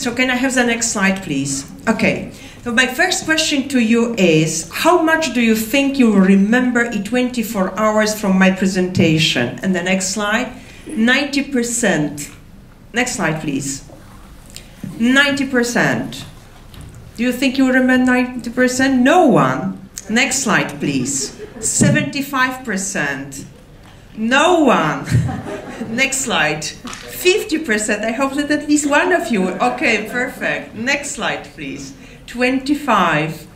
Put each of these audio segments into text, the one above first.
So can I have the next slide, please? Okay. So my first question to you is, how much do you think you will remember in 24 hours from my presentation? And the next slide, 90%. Next slide, please. 90%. Do you think you will remember 90%? No one. Next slide, please. 75%. No one. Next slide. 50%. I hope that at least one of you. Okay, perfect. Next slide, please. 25.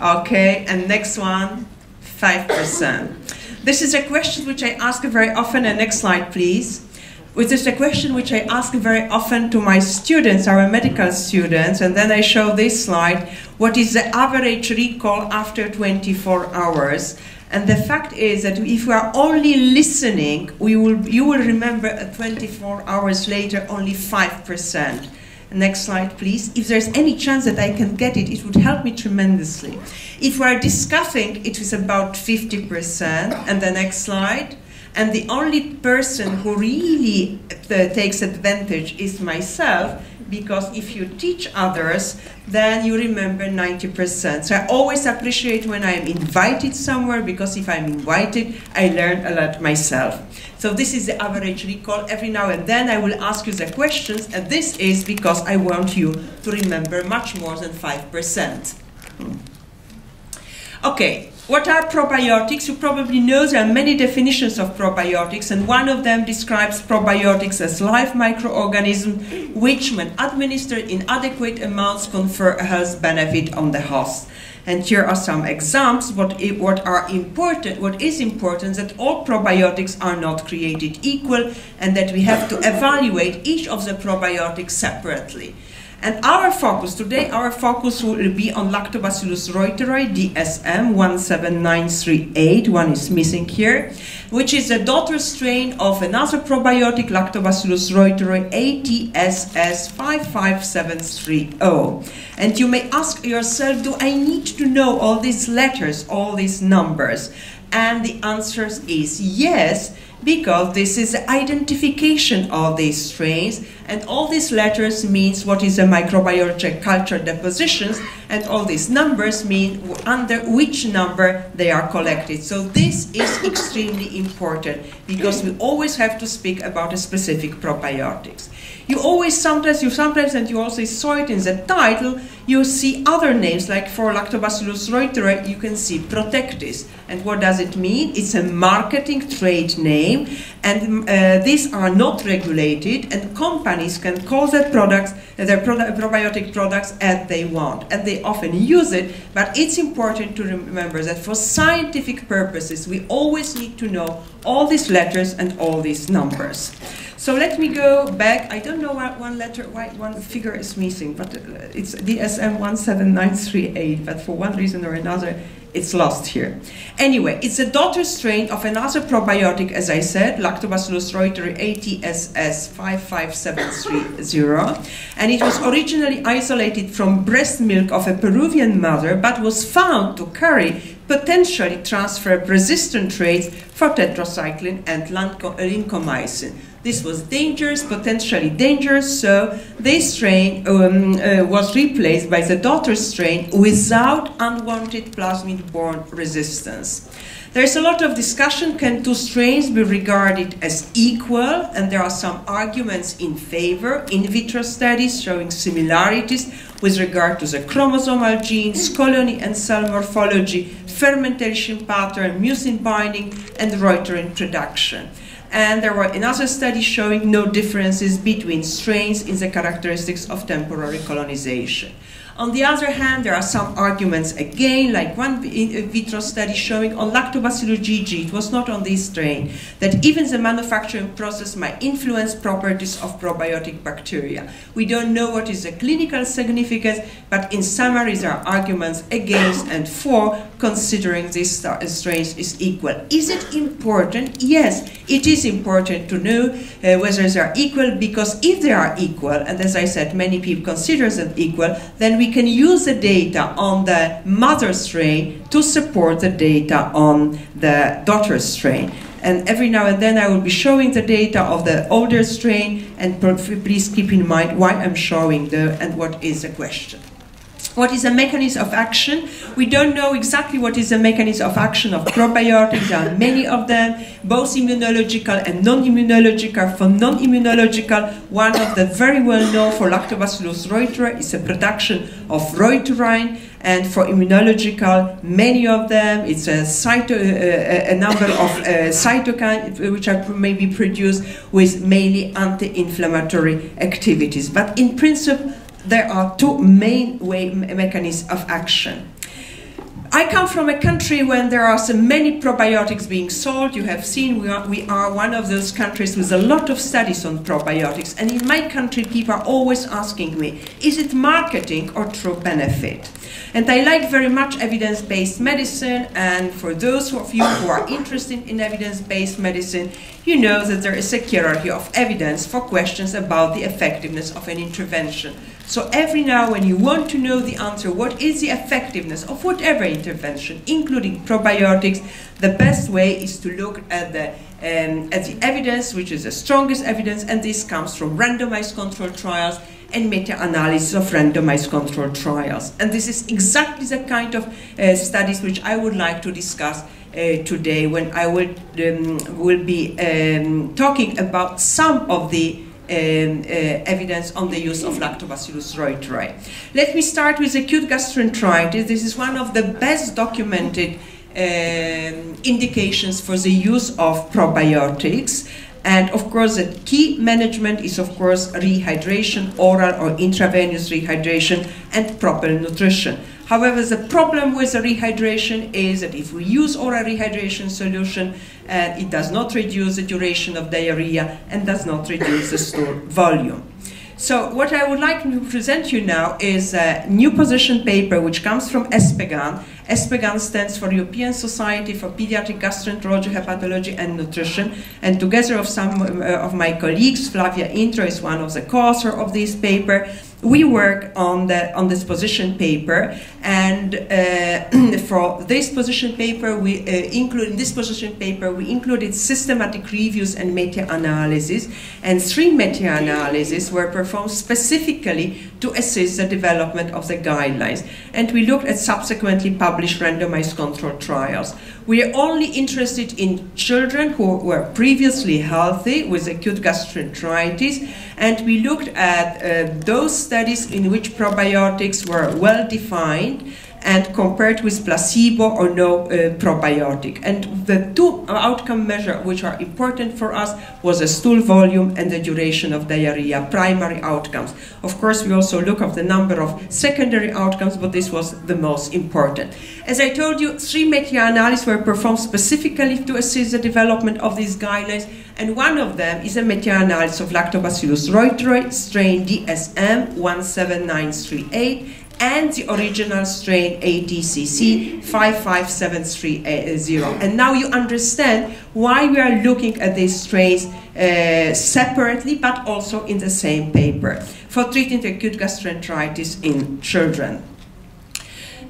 Okay, and next one, 5%. This is a question which I ask very often. And next slide, please. Which is a question which I ask very often to my students, our medical students, and then I show this slide. What is the average recall after 24 hours? And the fact is that if we are only listening, we will, you will remember 24 hours later only 5%. Next slide, please. If there's any chance that I can get it, it would help me tremendously. If we are discussing, it is about 50%. And the next slide. And the only person who really uh, takes advantage is myself because if you teach others, then you remember 90%. So I always appreciate when I'm invited somewhere because if I'm invited, I learn a lot myself. So this is the average recall. Every now and then I will ask you the questions, and this is because I want you to remember much more than 5%. Okay, what are probiotics? You probably know there are many definitions of probiotics, and one of them describes probiotics as live microorganisms which, when administered in adequate amounts, confer a health benefit on the host. And here are some examples. What, what are important, what is important, that all probiotics are not created equal, and that we have to evaluate each of the probiotics separately. And our focus, today our focus will be on Lactobacillus reuteri, DSM 17938, one is missing here, which is a daughter strain of another probiotic, Lactobacillus reuteri ATCC 55730. And you may ask yourself, do I need to know all these letters, all these numbers? And the answer is yes, because this is the identification of these strains and all these letters means what is a microbiological culture depositions and all these numbers mean under which number they are collected. So this is extremely important because we always have to speak about a specific probiotics. You always sometimes, you sometimes, and you also saw it in the title, you see other names, like for Lactobacillus reuteri, you can see Protectis. And what does it mean? It's a marketing trade name, and uh, these are not regulated, and companies can call their products, their probiotic products as they want, and they often use it, but it's important to remember that for scientific purposes, we always need to know all these letters and all these numbers. So let me go back. I don't know why one letter, why one figure is missing, but uh, it's DSM 17938, but for one reason or another, it's lost here. Anyway, it's a daughter strain of another probiotic, as I said, Lactobacillus reuteri ATCC 55730, and it was originally isolated from breast milk of a Peruvian mother, but was found to carry potentially transfer resistant traits for tetracycline and lincomycin. This was dangerous, potentially dangerous, so this strain um, uh, was replaced by the daughter strain without unwanted plasmid-borne resistance. There's a lot of discussion, can two strains be regarded as equal? And there are some arguments in favor, in vitro studies showing similarities with regard to the chromosomal genes, colony and cell morphology, fermentation pattern, mucin binding, and Reuterin production and there were another study showing no differences between strains in the characteristics of temporary colonization. On the other hand, there are some arguments again, like one in vitro study showing on Lactobacillus GG, it was not on this strain, that even the manufacturing process might influence properties of probiotic bacteria. We don't know what is the clinical significance, but in summary, there are arguments against and for considering these strains is equal. Is it important? Yes, it is important to know uh, whether they are equal, because if they are equal, and as I said, many people consider them equal, then we can use the data on the mother strain to support the data on the daughter strain. And every now and then I will be showing the data of the older strain, and please keep in mind why I'm showing the and what is the question. What is the mechanism of action? We don't know exactly what is the mechanism of action of probiotics. There are many of them, both immunological and non-immunological. For non-immunological, one of the very well known for Lactobacillus reuteri is the production of reuterin, and for immunological, many of them, it's a, cyto, uh, a number of uh, cytokines which are maybe produced with mainly anti-inflammatory activities. But in principle, there are two main way mechanisms of action. I come from a country when there are so many probiotics being sold. You have seen we are, we are one of those countries with a lot of studies on probiotics. And in my country, people are always asking me, is it marketing or true benefit? And I like very much evidence-based medicine. And for those of you who are interested in evidence-based medicine, you know that there is a hierarchy of evidence for questions about the effectiveness of an intervention. So every now when you want to know the answer, what is the effectiveness of whatever intervention, including probiotics, the best way is to look at the um, at the evidence, which is the strongest evidence, and this comes from randomized control trials and meta-analysis of randomized control trials. And this is exactly the kind of uh, studies which I would like to discuss uh, today when I will, um, will be um, talking about some of the evidence on the use of Lactobacillus reuteri. Let me start with acute gastroenteritis. This is one of the best documented um, indications for the use of probiotics. And of course, the key management is, of course, rehydration, oral or intravenous rehydration, and proper nutrition. However, the problem with the rehydration is that if we use oral rehydration solution, uh, it does not reduce the duration of diarrhea and does not reduce the stool volume. So what I would like to present you now is a new position paper which comes from ESPGHAN. ESPGHAN stands for European Society for Pediatric Gastroenterology, Hepatology and Nutrition. And together with some uh, of my colleagues, Flavia Indrio is one of the co-authors of this paper, we work on the on this position paper, and uh, for this position paper, we uh, include in this position paper we included systematic reviews and meta-analysis, and three meta-analyses were performed specifically to assist the development of the guidelines, and we looked at subsequently published randomized control trials. We are only interested in children who were previously healthy with acute gastroenteritis, and we looked at uh, those studies in which probiotics were well defined and compared with placebo or no uh, probiotic. And the two outcome measures which are important for us was the stool volume and the duration of diarrhea, primary outcomes. Of course, we also look at the number of secondary outcomes, but this was the most important. As I told you, three meta-analyses were performed specifically to assist the development of these guidelines, and one of them is a meta-analysis of Lactobacillus reuteri, strain DSM 17938, and the original strain ATCC 55730. And now you understand why we are looking at these strains uh, separately but also in the same paper for treating acute gastroenteritis in children.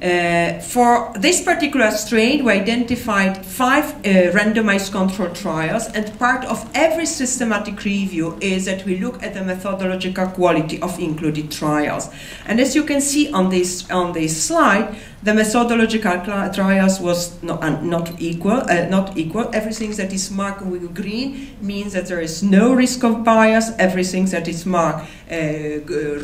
Uh, for this particular strain, we identified five uh, randomized control trials, and part of every systematic review is that we look at the methodological quality of included trials. And as you can see on this, on this slide, the methodological trials was not, uh, not equal. Uh, not equal. Everything that is marked with green means that there is no risk of bias. Everything that is marked uh,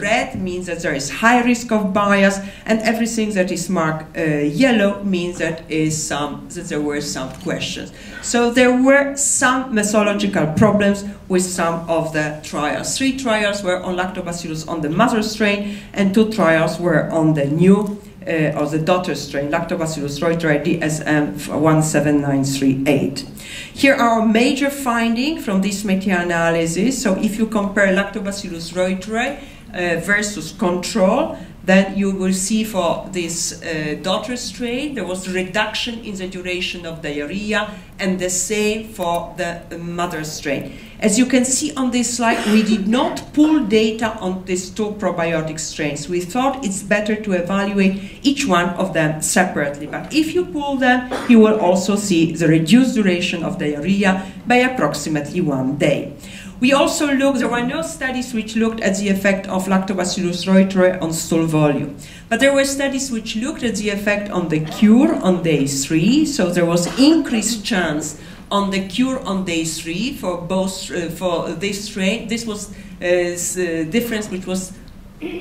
red means that there is high risk of bias, and everything that is marked uh, yellow means that is some that there were some questions. So there were some methodological problems with some of the trials. Three trials were on lactobacillus on the mother strain, and two trials were on the new uh, or the daughter strain, Lactobacillus reuteri DSM 17938. Here are our major findings from this meta-analysis. So if you compare Lactobacillus reuteri uh, versus control, then you will see for this uh, daughter strain, there was reduction in the duration of diarrhea, and the same for the mother strain. As you can see on this slide, we did not pull data on these two probiotic strains. We thought it's better to evaluate each one of them separately. But if you pull them, you will also see the reduced duration of diarrhea by approximately one day. We also looked, there were no studies which looked at the effect of Lactobacillus reuteri on stool volume. But there were studies which looked at the effect on the cure on day three, so there was increased chance on the cure on day three for both uh, for this strain. This was a uh, difference which was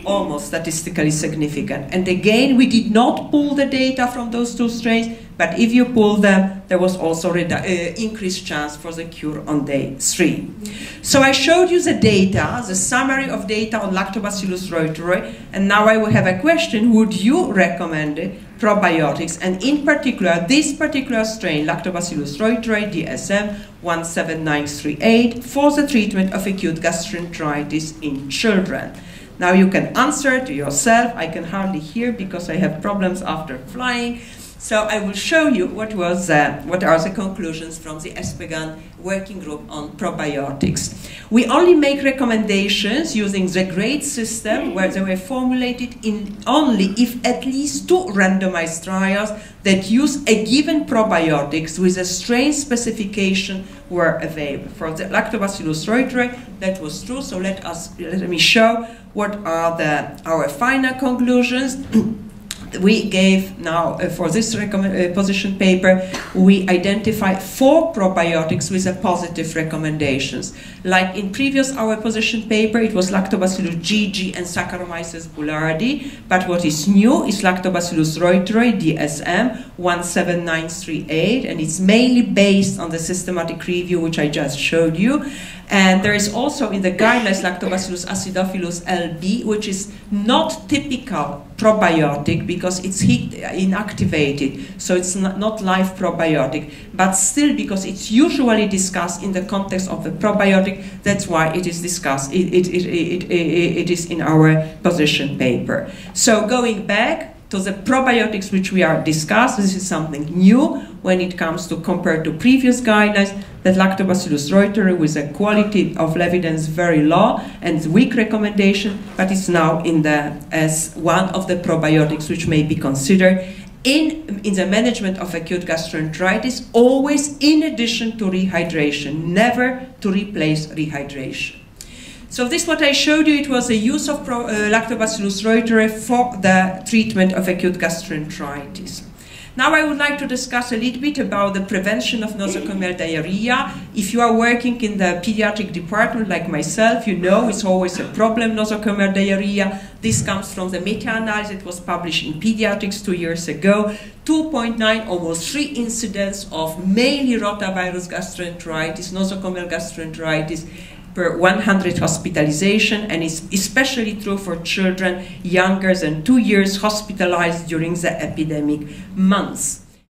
almost statistically significant. And again, we did not pull the data from those two strains, but if you pull them, there was also uh, increased chance for the cure on day three. So I showed you the data, the summary of data on Lactobacillus reuteri, and now I will have a question, would you recommend probiotics, and in particular, this particular strain, Lactobacillus reuteri DSM 17938, for the treatment of acute gastroenteritis in children? Now you can answer to yourself. I can hardly hear because I have problems after flying. So I will show you what was uh, what are the conclusions from the ESPGHAN working group on probiotics. We only make recommendations using the grade system where they were formulated in only if at least two randomized trials that use a given probiotics with a strain specification were available. For the Lactobacillus reuteri, that was true. So let us let me show what are the our final conclusions. we gave now uh, for this uh, position paper, we identified four probiotics with a positive recommendations. Like in previous our position paper, it was Lactobacillus GG and Saccharomyces boulardii, but what is new is Lactobacillus reuteri DSM 17938, and it's mainly based on the systematic review which I just showed you. And there is also in the guidelines Lactobacillus acidophilus LB, which is not typical probiotic because it's heat inactivated, so it's not, live probiotic, but still because it's usually discussed in the context of the probiotic, that's why it is discussed, it, it, it, it, it is in our position paper. So going back, to the probiotics which we are discussed. This is something new when it comes to compare to previous guidelines that Lactobacillus reuteri with a quality of evidence very low and weak recommendation, but it's now in the as one of the probiotics which may be considered in, in the management of acute gastroenteritis, always in addition to rehydration, never to replace rehydration. So this what I showed you, it was a use of pro, uh, Lactobacillus reuteri for the treatment of acute gastroenteritis. Now I would like to discuss a little bit about the prevention of nosocomial diarrhea. If you are working in the pediatric department like myself, you know it's always a problem, nosocomial diarrhea. This comes from the meta-analysis that was published in Pediatrics two years ago. 2.9, almost 3 incidents of mainly rotavirus gastroenteritis, nosocomial gastroenteritis, per 100 hospitalization, and it's especially true for children younger than two years hospitalized during the epidemic months.